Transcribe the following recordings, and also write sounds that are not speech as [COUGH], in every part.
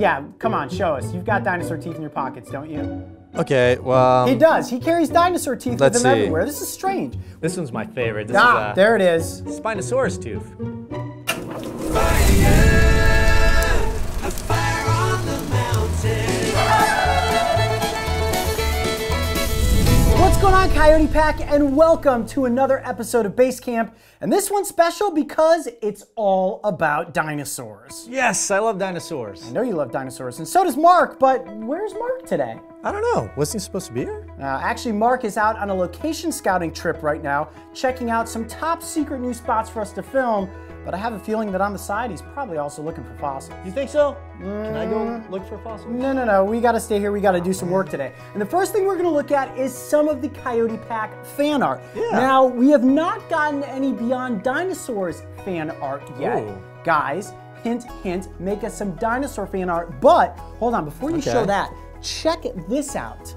Yeah, come on, show us. You've got dinosaur teeth in your pockets, don't you? Okay, well, He does. He carries dinosaur teeth with him see. everywhere. This is strange. this one's my favorite. This Ah, is there it is. Spinosaurus tooth. Going on, Coyote Pack, and welcome to another episode of Base Camp. And this one's special because it's all about dinosaurs. Yes, I love dinosaurs. I know you love dinosaurs, and so does Mark, but where's Mark today? I don't know. Wasn't he supposed to be here? Uh, actually, Mark is out on a location scouting trip right now, checking out some top secret new spots for us to film. But I have a feeling that on the side, he's probably also looking for fossils. You think so? Can I go look for fossils? No, no, no. We got to stay here. We got to do some work today. And the first thing we're going to look at is some of the Coyote Pack fan art. Yeah. Now, we have not gotten any Beyond Dinosaurs fan art yet. Ooh. Guys, hint, hint, make us some dinosaur fan art. But hold on, before you Okay. show that, check this out.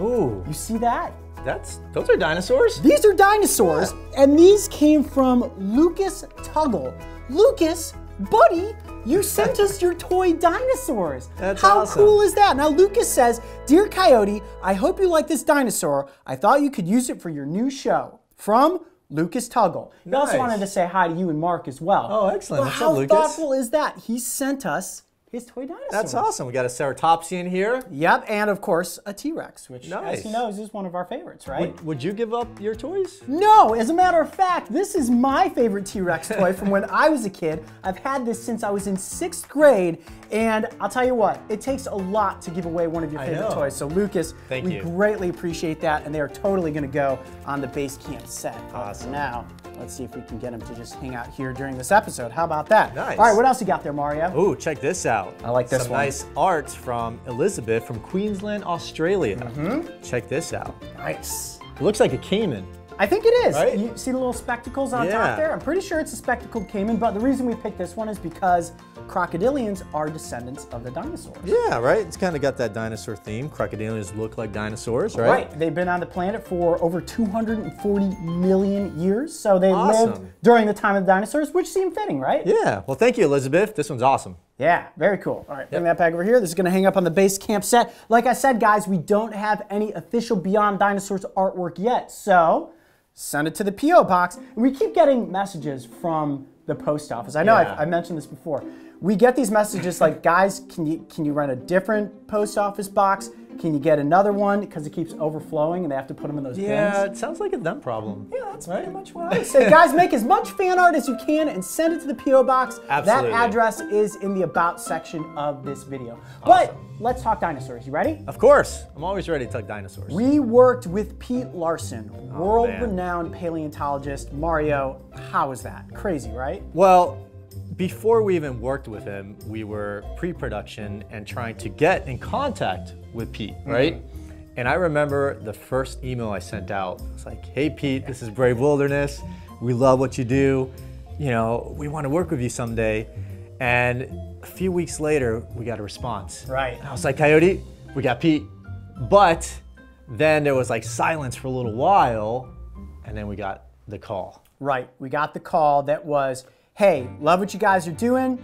Ooh, You see that? that's those are dinosaurs. These are dinosaurs, and these came from Lucas Tuggle. Lucas, buddy, you [LAUGHS] sent us your toy dinosaurs. That's How awesome. cool is that? Now, Lucas says, Dear Coyote, I hope you like this dinosaur. I thought you could use it for your new show. From Lucas Tuggle. He also wanted to say hi to you and Mark as well. Oh, excellent. What's how up, thoughtful is that? He sent us his toy dinosaurs. That's awesome. We got a ceratopsian here. Yep, and of course, a T Rex, which, Nice. as he knows, is one of our favorites, right? Would, would you give up your toys? No, as a matter of fact, this is my favorite T-Rex toy from when I was a kid. I've had this since I was in sixth grade, and I'll tell you what, it takes a lot to give away one of your favorite toys. So Lucas, Thank we you. greatly appreciate that, and they are totally gonna go on the base camp set. Awesome. Now, let's see if we can get him to just hang out here during this episode. How about that? Nice. All right, what else you got there, Mario? Ooh, check this out. I like this Some one. nice art from Elizabeth from Queensland, Australia. Mm-hmm. Check this out. Nice. It looks like a caiman. I think it is. Right? You see the little spectacles on Yeah. top there? I'm pretty sure it's a spectacled caiman, but the reason we picked this one is because crocodilians are descendants of the dinosaurs. Yeah, right. It's kind of got that dinosaur theme. Crocodilians look like dinosaurs, right? Right. They've been on the planet for over 240 million years, so they Awesome. lived during the time of the dinosaurs, which seemed fitting, right? Yeah. Well, thank you, Elizabeth. This one's awesome. Yeah, very cool. All right, bring that back over here. This is gonna hang up on the base camp set. Like I said, guys, we don't have any official Beyond Dinosaurs artwork yet, so send it to the P.O. box. And we keep getting messages from the post office. I know Yeah. I've, I mentioned this before. We get these messages like, guys, can you can you rent a different post office box? Can you get another one because it keeps overflowing and they have to put them in those Yeah, bins? it sounds like a them problem. Yeah, that's pretty much what I would say. Guys, make as much fan art as you can and send it to the P.O. Box. Absolutely. That address is in the About section of this video. Awesome. But let's talk dinosaurs. You ready? Of course. I'm always ready to talk dinosaurs. We worked with Pete Larson, Oh, world renowned paleontologist. Mario, how was that? Crazy, right? Well, before we even worked with him, we were pre-production and trying to get in contact with Pete, mm-hmm. right? And I remember the first email I sent out. It's like, "Hey Pete, this is Brave Wilderness. We love what you do. You know, we want to work with you someday." And a few weeks later, we got a response. Right. And I was like, "Coyote, we got Pete." But then there was like silence for a little while, and then we got the call. Right. We got the call that was, hey, love what you guys are doing.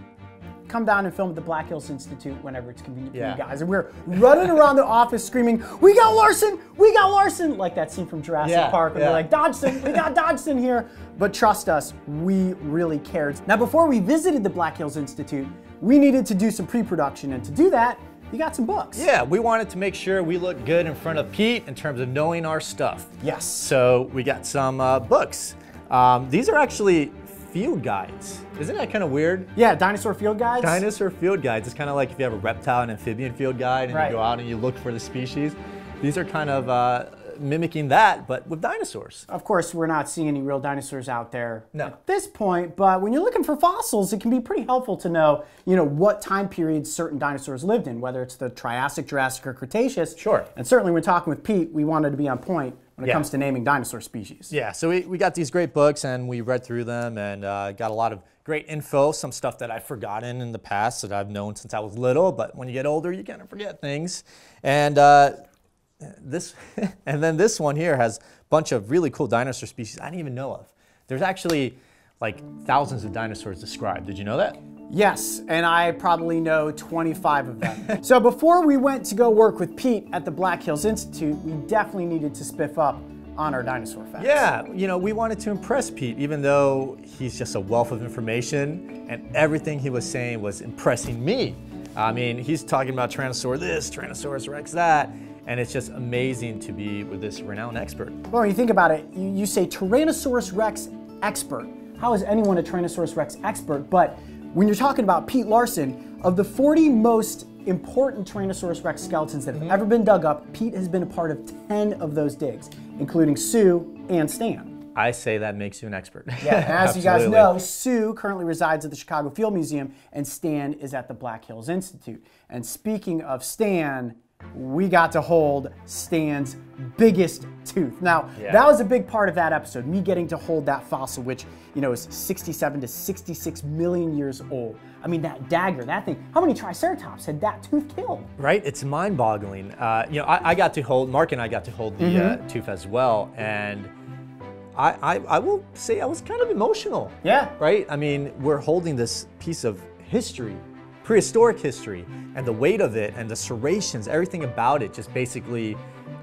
Come down and film at the Black Hills Institute whenever it's convenient for you guys. And we're running around the office screaming, We got Larson! We got Larson! Like that scene from Jurassic Yeah, Park where yeah. they're like, Dodgson, we got Dodgson here. But trust us, we really cared. Now, before we visited the Black Hills Institute, we needed to do some pre production. And to do that, you got some books. Yeah, we wanted to make sure we looked good in front of Pete in terms of knowing our stuff. Yes. So we got some uh, books. Um, these are actually field guides. Isn't that kind of weird? Yeah, Dinosaur Field Guides. Dinosaur field guides. It's kind of like if you have a reptile and amphibian field guide and Right. you go out and you look for the species. These are kind of uh, mimicking that, but with dinosaurs. Of course, we're not seeing any real dinosaurs out there No. at this point, but when you're looking for fossils, it can be pretty helpful to know, you know, what time periods certain dinosaurs lived in, whether it's the Triassic, Jurassic, or Cretaceous. Sure. And certainly when talking with Pete, we wanted to be on point when it Yeah. comes to naming dinosaur species. Yeah, so we, we got these great books and we read through them and uh, got a lot of great info, some stuff that I've forgotten in the past that I've known since I was little, but when you get older, you kind of forget things. And uh, this, [LAUGHS] and then this one here has a bunch of really cool dinosaur species I didn't even know of. There's actually like thousands of dinosaurs described. Did you know that? Yes, and I probably know 25 of them. so before we went to go work with Pete at the Black Hills Institute, we definitely needed to spiff up on our dinosaur facts. Yeah, you know, we wanted to impress Pete, even though he's just a wealth of information, and everything he was saying was impressing me. I mean, he's talking about Tyrannosaur this, Tyrannosaurus Rex that, and it's just amazing to be with this renowned expert. Well, when you think about it, you, you say Tyrannosaurus Rex expert. How is anyone a Tyrannosaurus Rex expert? But when you're talking about Pete Larson, of the 40 most important Tyrannosaurus Rex skeletons that have mm-hmm. ever been dug up, Pete has been a part of 10 of those digs, including Sue and Stan. I say that makes you an expert. Yeah, [LAUGHS] as you guys know, Sue currently resides at the Chicago Field Museum, and Stan is at the Black Hills Institute. And speaking of Stan, we got to hold Stan's biggest tooth. Now, yeah. that was a big part of that episode, me getting to hold that fossil, which, you know, is 67 to 66 million years old. I mean, that dagger, that thing, how many Triceratops had that tooth killed? Right? It's mind boggling. Uh, you know, I, I, got to hold, Mark and I got to hold the mm -hmm. uh, tooth as well. And I, I, I will say I was kind of emotional. Yeah. Right? I mean, we're holding this piece of history prehistoric history and the weight of it and the serrations, everything about it just basically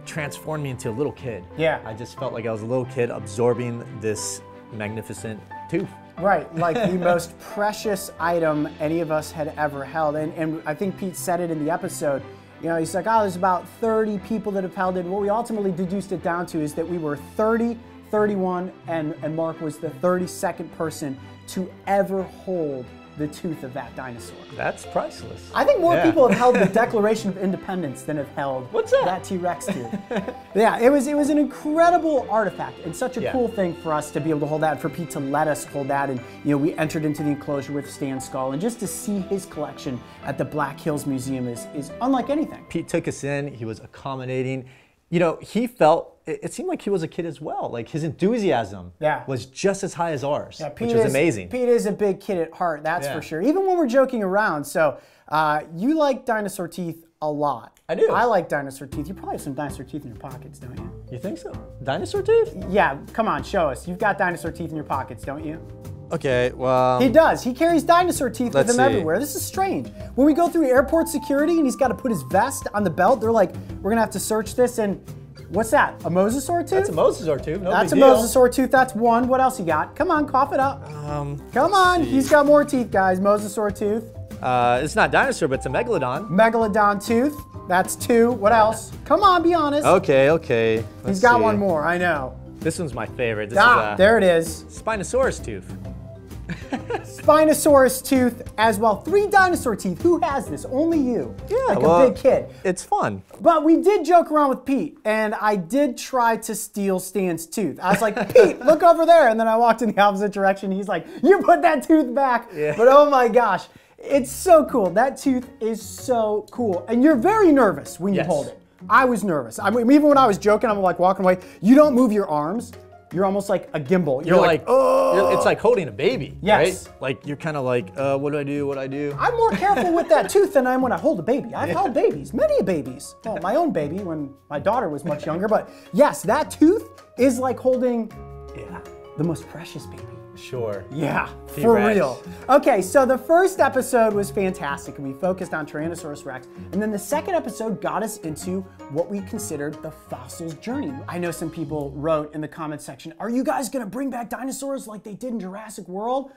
transformed me into a little kid. Yeah. I just felt like I was a little kid absorbing this magnificent tooth. Right, like the [LAUGHS] most precious item any of us had ever held. And, and I think Pete said it in the episode. You know, he's like, oh, there's about 30 people that have held it. And what we ultimately deduced it down to is that we were 30, 31, and, and Mark was the 32nd person to ever hold the tooth of that dinosaur. That's priceless. I think more yeah. people have held the [LAUGHS] Declaration of Independence than have held What's that? that T-Rex tooth. [LAUGHS] yeah, it was it was an incredible artifact and such a yeah. cool thing for us to be able to hold that, and for Pete to let us hold that, and you know we entered into the enclosure with Stan's skull, and just to see his collection at the Black Hills Museum is is unlike anything. Pete took us in. He was accommodating. You know, he felt it, seemed like he was a kid as well. Like his enthusiasm yeah. was just as high as ours, yeah, Pete which was is, amazing. Pete is a big kid at heart, that's yeah. for sure. Even when we're joking around. So uh, you like dinosaur teeth a lot. I do. I like dinosaur teeth. You probably have some dinosaur teeth in your pockets, don't you? You think so? Dinosaur teeth? Yeah, come on, show us. You've got dinosaur teeth in your pockets, don't you? Okay, well. He does. He carries dinosaur teeth with him see. everywhere. This is strange. When we go through airport security and he's got to put his vest on the belt, they're like, we're going to have to search this. And What's that? A mosasaur tooth? That's a mosasaur tooth. No That's a deal. mosasaur tooth. That's one. What else you got? Come on, cough it up. Um, Come on. See. He's got more teeth, guys. Mosasaur tooth. Uh, it's not dinosaur, but it's a megalodon. Megalodon tooth. That's two. What else? Come on, be honest. Okay, okay. Let's He's got see. one more. I know. This one's my favorite. This ah, is there it is. Spinosaurus tooth. [LAUGHS] Spinosaurus tooth as well. Three dinosaur teeth. Who has this? Only you. Yeah, like well, a big kid. It's fun. But we did joke around with Pete, and I did try to steal Stan's tooth. I was like, Pete, look over there. And then I walked in the opposite direction. He's like, you put that tooth back. Yeah. But oh my gosh, it's so cool. That tooth is so cool. And you're very nervous when you hold it. I was nervous. I mean, even when I was joking, I'm like walking away. You don't move your arms you're almost like a gimbal. You're, you're like, like, oh. it's like holding a baby. Yes. Right? Like you're kind of like, uh, what do I do? What do I do? I'm more careful with that tooth than I am when I hold a baby. I've yeah. held babies, many babies. Well, my own baby when my daughter was much younger. But yes, that tooth is like holding yeah. the most precious baby. Sure. Yeah, for real. Okay, so the first episode was fantastic and we focused on Tyrannosaurus rex. And then the second episode got us into what we considered the fossils journey. I know some people wrote in the comment section, are you guys gonna bring back dinosaurs like they did in Jurassic World?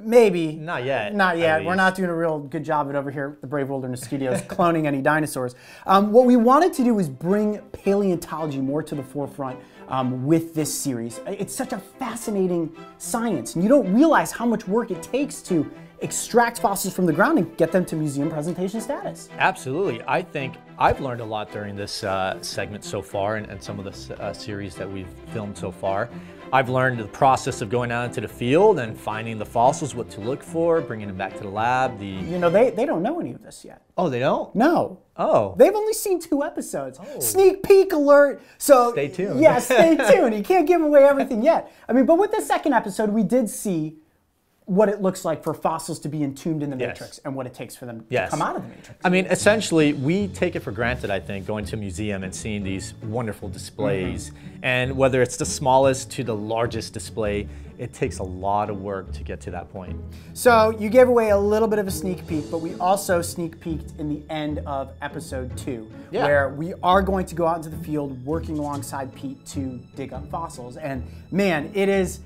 Maybe. Not yet. Not yet. We're not doing a real good job of it over here at the Brave Wilderness Studios, [LAUGHS] cloning any dinosaurs. Um, what we wanted to do was bring paleontology more to the forefront um, with this series. It's such a fascinating science, and you don't realize how much work it takes to extract fossils from the ground and get them to museum presentation status. Absolutely. I think I've learned a lot during this uh, segment so far and, and some of the uh, series that we've filmed so far. I've learned the process of going out into the field and finding the fossils, what to look for, bringing them back to the lab. The You know, they, they don't know any of this yet. Oh, they don't? No. Oh. They've only seen two episodes. Oh. Sneak peek alert. So stay tuned. Yeah, stay [LAUGHS] tuned. You can't give away everything yet. I mean, but with the second episode, we did see what it looks like for fossils to be entombed in the yes. matrix and what it takes for them yes. to come out of the matrix. I mean, essentially, we take it for granted, I think, going to a museum and seeing these wonderful displays. Mm -hmm. And whether it's the smallest to the largest display, it takes a lot of work to get to that point. So you gave away a little bit of a sneak peek, but we also sneak peeked in the end of episode two, Yeah. where we are going to go out into the field working alongside Pete to dig up fossils. And man, it is,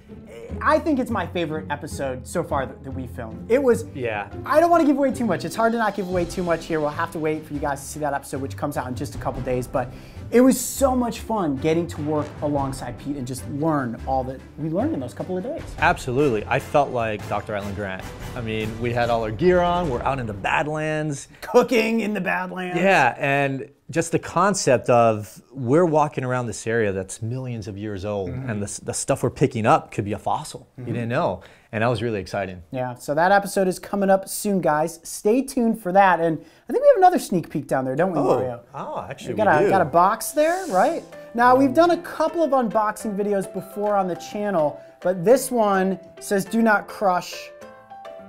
I think it's my favorite episode so far that, that we filmed. It was, Yeah. I don't want to give away too much. It's hard to not give away too much here. We'll have to wait for you guys to see that episode, which comes out in just a couple days. But it was so much fun getting to work alongside Pete and just learn all that we learned in those couple of days. Absolutely. I felt like Dr. Alan Grant. I mean, we had all our gear on, we're out in the Badlands. Cooking in the Badlands. Yeah, and just the concept of we're walking around this area that's millions of years old, and mm-hmm. the, the stuff we're picking up could be a fossil. You mm-hmm. didn't know. And that was really exciting. Yeah, so that episode is coming up soon, guys. Stay tuned for that. And I think we have another sneak peek down there, don't we, oh, Mario? oh actually, We got, a, got a box there, right? Now, we've done a couple of unboxing videos before on the channel, but this one says do not crush,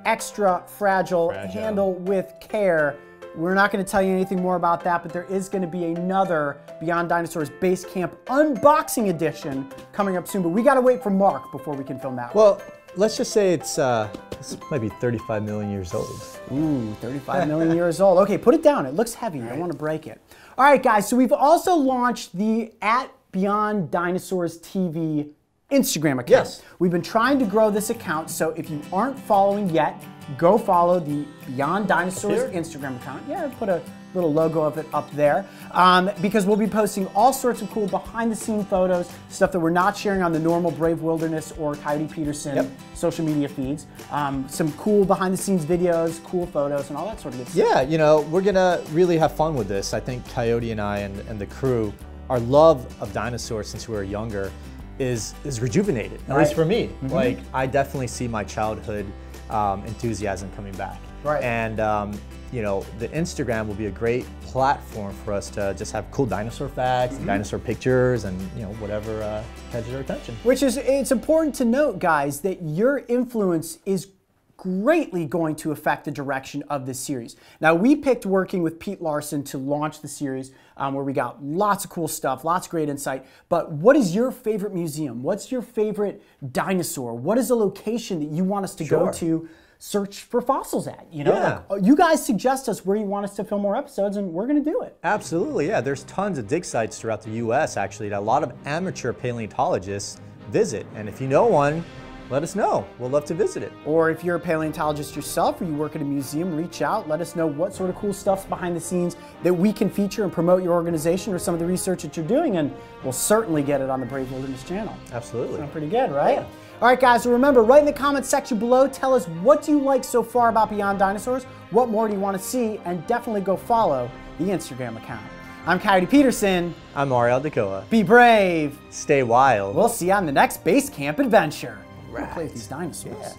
extra fragile, Fragile. handle with care. We're not going to tell you anything more about that, but there is going to be another Beyond Dinosaurs Base Camp unboxing edition coming up soon. But we got to wait for Mark before we can film that. Well, let's just say it's uh, this might be 35 million years old. Ooh, 35 million years old. Okay, put it down. It looks heavy. I don't want to break it. All right, guys. So we've also launched the at Beyond Dinosaurs TV Instagram account. Yes. We've been trying to grow this account. So if you aren't following yet, go follow the Beyond Dinosaurs Here? Instagram account. Yeah, put a little logo of it up there um, because we'll be posting all sorts of cool behind the scene photos, stuff that we're not sharing on the normal Brave Wilderness or Coyote Peterson Yep. social media feeds. Um, some cool behind the scenes videos, cool photos, and all that sort of good stuff. Yeah, you know, we're gonna really have fun with this. I think Coyote and I and, and the crew, our love of dinosaurs since we were younger is is rejuvenated. At least for me. Like I definitely see my childhood um, enthusiasm coming back. Right. And um, you know, the Instagram will be a great platform for us to just have cool dinosaur facts, dinosaur pictures, and you know whatever uh, catches our attention. Which is, it's important to note, guys, that your influence is greatly going to affect the direction of this series. Now, we picked working with Pete Larson to launch the series, um, where we got lots of cool stuff, lots of great insight. But what is your favorite museum? What's your favorite dinosaur? What is a location that you want us to go to? Search for fossils at, you know? Yeah. Like, uh, you guys suggest us where you want us to film more episodes, and we're gonna do it. Absolutely, yeah. There's tons of dig sites throughout the U.S. actually that a lot of amateur paleontologists visit, and if you know one, let us know. We'll love to visit it. Or if you're a paleontologist yourself or you work at a museum, reach out. Let us know what sort of cool stuff's behind the scenes that we can feature and promote your organization or some of the research that you're doing, and we'll certainly get it on the Brave Wilderness channel. Absolutely. Sound pretty good, right? Yeah. All right, guys, so remember, write in the comments section below. Tell us what do you like so far about Beyond Dinosaurs? What more do you want to see? And definitely go follow the Instagram account. I'm Coyote Peterson. I'm Mario Aldecoa. Be brave. Stay wild. We'll see you on the next base camp adventure. We'll play with these dinosaurs.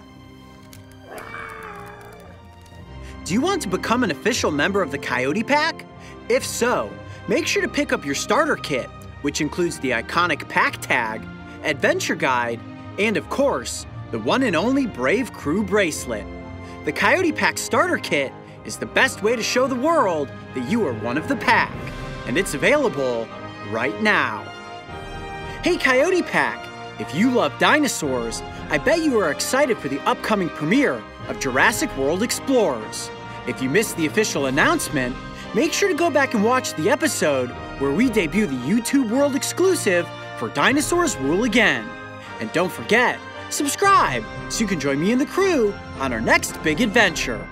Do you want to become an official member of the Coyote Pack? If so, make sure to pick up your starter kit, which includes the iconic pack tag, adventure guide, and of course, the one and only Brave Crew bracelet. The Coyote Pack starter kit is the best way to show the world that you are one of the pack, and it's available right now. Hey Coyote Pack, if you love dinosaurs, I bet you are excited for the upcoming premiere of Jurassic World Explorers. If you missed the official announcement, make sure to go back and watch the episode where we debut the YouTube World exclusive for Dinosaurs Rule Again. And don't forget, subscribe so you can join me and the crew on our next big adventure.